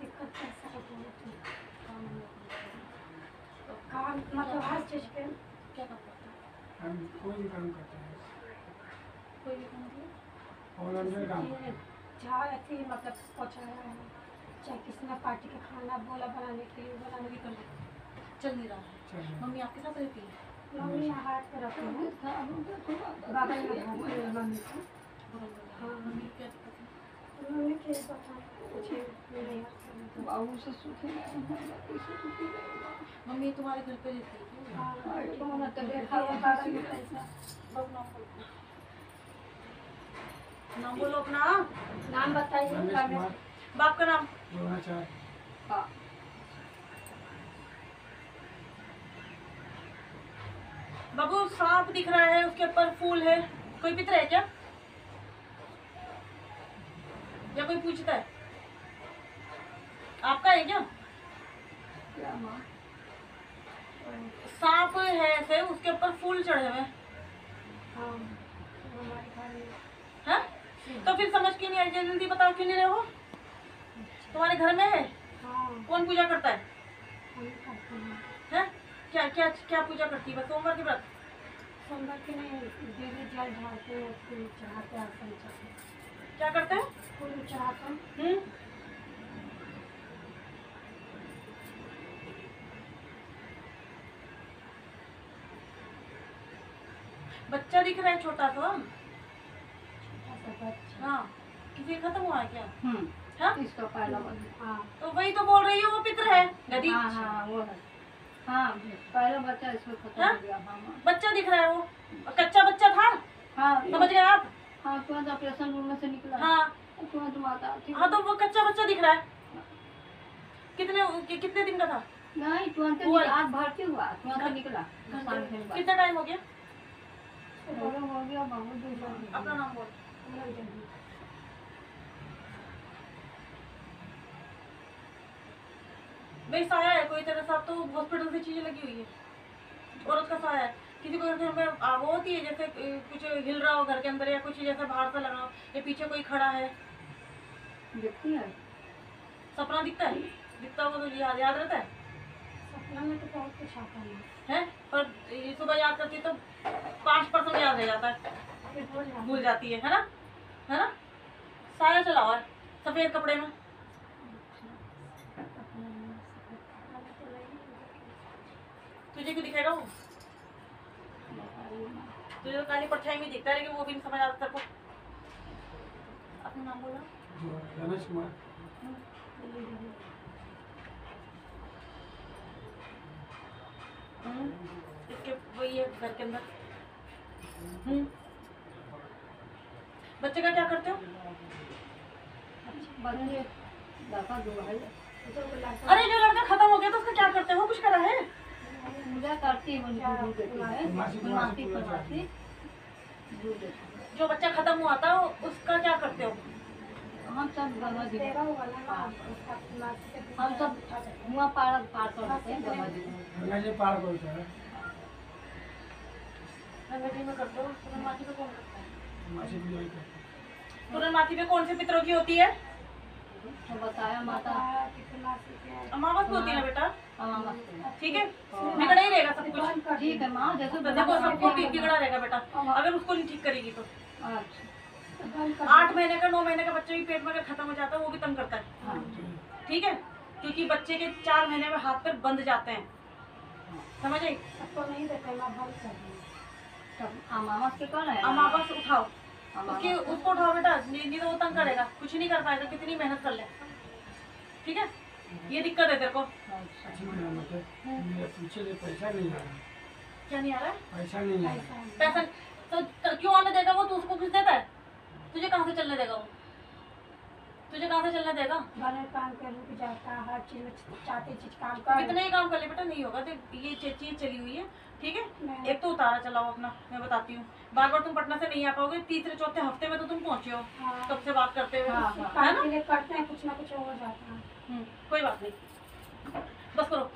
दिक्कत कैसा है बहुत तो काम मतलब हर चीज़ पे क्या काम करते हैं हम कोई भी काम करते हैं। कोई भी काम मतलब और अंदर काम ये जहाँ ऐसी मतलब पहुँचाया है चाहे किसी ने पार्टी का खाना बोला बनाने के लिए बनाने भी के कर चल नहीं रहा मम्मी आपके साथ रहती है मम्मी हाथ पे रखते हैं बगल में मम्मी का हाँ मम्मी को क्या दिक्कत है तो मम्मी के पता कुछ मेरे यहाँ बाबू से सुखी नहीं है कैसे सुखी रहेगा मम्मी तुम्हारे घर पे रहती है क्या? हाँ, तो तबीयत खराब नाम बोलो नाम बोलो अपना। नाम बताइए बाप का नाम? द्रोणाचार्य हाँ। बाबू सांप दिख रहा है उसके ऊपर फूल है। कोई पितर है क्या? या कोई पूछता है? आपका है क्या? सांप है ऐसे उसके ऊपर फूल चढ़े हुए। हाँ हैं? तो फिर समझ क्यों नहीं आई? जल्दी बताओ क्यों नहीं रहे हो? तुम्हारे घर में है? हाँ। कौन पूजा करता है? हैं। हैं? क्या क्या क्या पूजा करती है? बस सोमवार के व्रत सोमवार के नहीं देवी जल ढालते हैं चढ़ाते क्या करते हैं? फूल चढ़ाते हैं। बच्चा दिख रहा है छोटा सा छोटा सा बच्चा। हाँ किसी खत्म हुआ क्या? हम्म हाँ? इसका पहला हाँ। तो वही तो बोल रही है वो पितर है गदी। हाँ हाँ वो है। हाँ पहला बच्चा इसमें खत्म हाँ? हो? गया हाँ बच्चा दिख रहा है वो कच्चा बच्चा था? हाँ समझ गए आप? हाँ तुरंत ऑपरेशन रूम में से निकला। हाँ। तुरंत माता हाँ तो वो कच्चा बच्चा दिख रहा है। कितने कि, कितने दिन का था? नहीं तुरंत आज भर्ती हुआ तुरंत निकला। कितना टाइम हो गया बोलो हो गया बाबू दूसरा भाई साया है कोई तेरे साथ तो हॉस्पिटल से चीज़ें लगी हुई है औरत का साया है किसी को घर में आग होती है जैसे कुछ हिल रहा हो घर के अंदर या कुछ जैसे बाहर से लगा हो या पीछे कोई खड़ा है देखती है सपना दिखता है दिखता हो तो याद याद रहता है। है। पर सुबह याद करती है तो पाँच परसेंट याद रह जाता है। भूल जाती है है ना? है ना? साया चला हुआ है सफ़ेद कपड़े में। तुझे क्यों दिखेगा वो? तुझे तो काली परछाई में दिखता है लेकिन वो भी नहीं समझ आता को। अपना नाम बोला। इसके वही है घर के अंदर। हम्म। बच्चे का क्या करते हो? अरे, जो लड़का खत्म हो गया तो उसका क्या करते हो? कुछ करा है? जो बच्चा खत्म हुआ था, उसका क्या करते हो? सब गंगा जी हम सब हुआ पार पार कर देते हैं गंगा जी गंगा जी पार हैं। में करते हो माथी पे कौन करता है हैं माथी पे कौन से पितरों की होती है तो बताया माता अमावस को होती है बेटा ठीक है बिगड़ा ही रहेगा सब कुछ ठीक है माँ जैसे देखो सबको बिगड़ा रहेगा बेटा अगर उसको नहीं ठीक करेगी तो अच्छा आठ महीने का नौ महीने का बच्चा भी पेट में अगर खत्म हो जाता है वो भी तंग करता है। हाँ ठीक है? क्योंकि बच्चे के चार महीने में हाथ पैर बंद जाते हैं। समझ आई? सबको नहीं देते अमावस है। उठाओ। उसकी उसको उठाओ बेटा नहीं नहीं तो वो तंग करेगा। कुछ नहीं कर पाएगा कितनी मेहनत कर ले। ठीक है? ये दिक्कत है तेरे को। अच्छा। मतलब पैसा नहीं आ रहा। क्या नहीं आ रहा है? पैसा नहीं पैसा तो क्यों आने देगा वो? तू उसको कुछ देता है? तुझे कहाँ से चलने देगा वो? तुझे कहाँ से चलने देगा? बने काम के रुक जाता हर चीज़ चाहते चीज़ काम कर। कितने ही काम कर ले बेटा नहीं होगा तो ये चीज़ चली हुई है ठीक है? एक तो उतारा चलाओ अपना मैं बताती हूँ। बार बार तुम पटना से नहीं आ पाओगे तीसरे चौथे हफ़्ते में तो तुम पहुँचे हो हाँ। कब से बात करते हुए। हाँ, है ना? करते हैं कुछ ना कुछ हो जाता है। हम्म, कोई बात नहीं। बस करो।